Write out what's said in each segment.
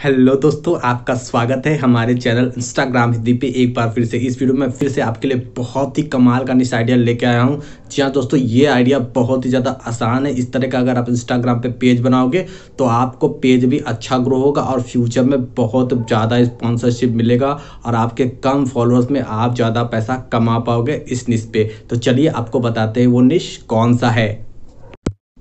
Hello दोस्तों, आपका स्वागत है हमारे चैनल इंस्टाग्राम हिंदी पे एक बार फिर से। इस वीडियो में फिर से आपके लिए बहुत ही कमाल का निश आइडिया लेके आया हूँ। जी हाँ दोस्तों, ये आइडिया बहुत ही ज़्यादा आसान है। इस तरह का अगर आप इंस्टाग्राम पे पेज बनाओगे तो आपको पेज भी अच्छा ग्रो होगा और फ्यूचर में बहुत ज़्यादा स्पॉन्सरशिप मिलेगा और आपके कम फॉलोअर्स में आप ज़्यादा पैसा कमा पाओगे इस निश पे। तो चलिए आपको बताते हैं वो निश कौन सा है।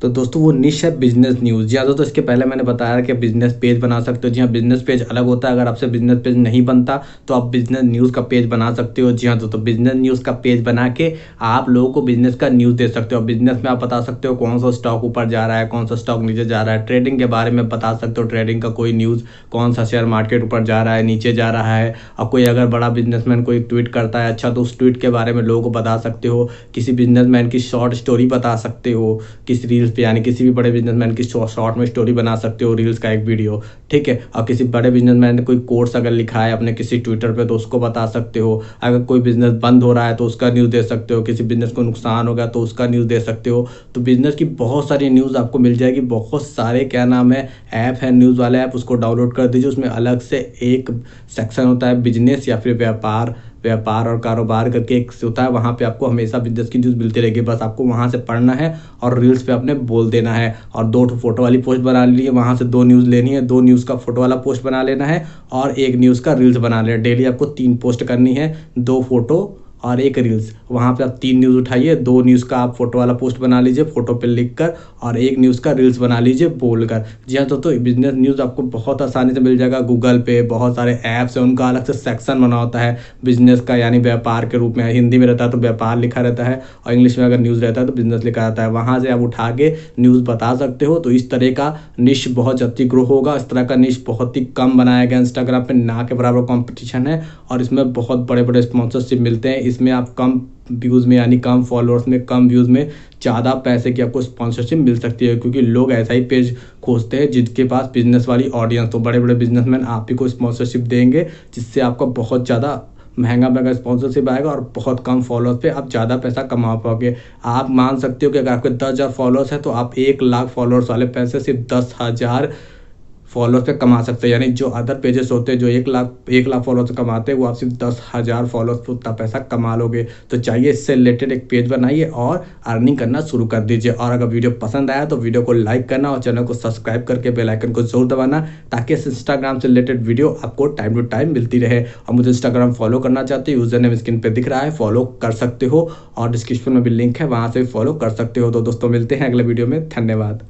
तो दोस्तों, वो निश है बिज़नेस न्यूज़ हाँ दोस्तों इसके पहले मैंने बताया कि बिज़नेस पेज बना सकते हो। जी हाँ बिज़नेस पेज अलग होता है। अगर आपसे बिज़नेस पेज नहीं बनता तो आप बिज़नेस न्यूज़ का पेज बना सकते हो। जी हाँ दोस्तों बिज़नेस न्यूज़ का पेज बना के आप लोगों को बिज़नेस का न्यूज़ दे सकते हो। बिज़नेस में आप बता सकते हो कौन सा स्टॉक ऊपर जा रहा है, कौन सा स्टॉक नीचे जा रहा है। ट्रेडिंग के बारे में बता सकते हो। ट्रेडिंग का कोई न्यूज़ कौन सा शेयर मार्केट ऊपर जा रहा है, नीचे जा रहा है। और कोई अगर बड़ा बिजनेसमैन कोई ट्वीट करता है अच्छा तो उस ट्वीट के बारे में लोगों को बता सकते हो। किसी बिजनेसमैन की शॉर्ट स्टोरी बता सकते हो। किसी रील्स पे, यानी किसी भी बड़े बिजनेसमैन की शॉर्ट में स्टोरी बना सकते हो रील्स का एक वीडियो ठीक है? और किसी बड़े बिजनेसमैन ने कोई कोर्स अगर लिखा है, अपने किसी ट्विटर पे तो उसको बता सकते हो। अगर कोई बिज़नेस बंद हो रहा है तो उसका न्यूज़ दे सकते हो। किसी बिज़नेस को नुकसान हो गया तो उसका न्यूज़ दे सकते हो। तो बिज़नेस की बहुत सारी न्यूज़ आपको मिल जाएगी। बहुत सारे, क्या नाम है ऐप है न्यूज़ वाला ऐप उसको डाउनलोड कर दीजिए। उसमें अलग से एक सेक्शन होता है बिज़नेस या फिर व्यापार व्यापार और कारोबार करके एक होता है। वहाँ पे आपको हमेशा बिज़नेस की न्यूज़ मिलती रहेगी। बस आपको वहाँ से पढ़ना है और रील्स पे अपने बोल देना है। और दो फ़ोटो वाली पोस्ट बना ली है वहाँ से दो न्यूज़ लेनी है, दो न्यूज़ का फ़ोटो वाला पोस्ट बना लेना है और एक न्यूज़ का रील्स बना लेना। डेली आपको तीन पोस्ट करनी है, दो फ़ोटो और एक रील्स। वहाँ पे आप तीन न्यूज़ उठाइए, दो न्यूज़ का आप फ़ोटो वाला पोस्ट बना लीजिए, फ़ोटो पे लिख कर और एक न्यूज़ का रील्स बना लीजिए बोल कर। जी हाँ दोस्तों तो बिज़नेस न्यूज़ आपको बहुत आसानी से मिल जाएगा। गूगल पे बहुत सारे ऐप्स हैं, उनका अलग से सेक्शन बना होता है। बिज़नेस का यानी व्यापार के रूप में हिंदी में रहता है तो व्यापार लिखा रहता है और इंग्लिश में अगर न्यूज़ रहता है तो बिज़नेस लिखा रहता है। वहाँ से आप उठा के न्यूज़ बता सकते हो। तो इस तरह का निश बहुत जल्दी ग्रो होगा। इस तरह का निश बहुत ही कम बनाया गया। इंस्टाग्राम पर ना के बराबर कॉम्पिटिशन है और इसमें बहुत बड़े बड़े स्पॉन्सरशिप मिलते हैं। इसमें आप कम व्यूज़ में, यानी कम फॉलोअर्स में, कम व्यूज़ में ज़्यादा पैसे की आपको स्पॉन्सरशिप मिल सकती है, क्योंकि लोग ऐसा ही पेज खोजते हैं जिनके पास बिज़नेस वाली ऑडियंस तो बड़े बड़े बिजनेसमैन आप ही को स्पॉन्सरशिप देंगे, जिससे आपका बहुत ज़्यादा महँगा महँगा स्पॉन्सरशिप आएगा और बहुत कम फॉलोअर्स पे आप ज़्यादा पैसा कमा पाओगे। आप मान सकते हो कि अगर आपके दस हज़ार फॉलोअर्स हैं तो आप एक लाख फॉलोअर्स वाले पैसे सिर्फ़ दस हज़ार फॉलोअर्स पे कमा सकते हैं। यानी जो अदर पेजेस होते हैं, जो एक लाख एक लाख फॉलोअर्स कमाते हैं, वो आप सिर्फ़ दस हज़ार फॉलोअर्स पर उतना पैसा कमा लोगे। तो चाहिए इससे रिलेटेड एक पेज बनाइए और अर्निंग करना शुरू कर दीजिए। और अगर वीडियो पसंद आया तो वीडियो को लाइक करना और चैनल को सब्सक्राइब करके बेलाइकन को ज़रूर दबाना, ताकि इस इंस्टाग्राम से रिलेटेड वीडियो आपको टाइम टू टाइम मिलती रहे। और मुझे इंस्टाग्राम फॉलो करना चाहते हो यूज़र नेम स्क्रीन पर दिख रहा है फॉलो कर सकते हो। और डिस्क्रिप्शन में भी लिंक है, वहाँ से फॉलो कर सकते हो। तो दोस्तों, मिलते हैं अगले वीडियो में। धन्यवाद।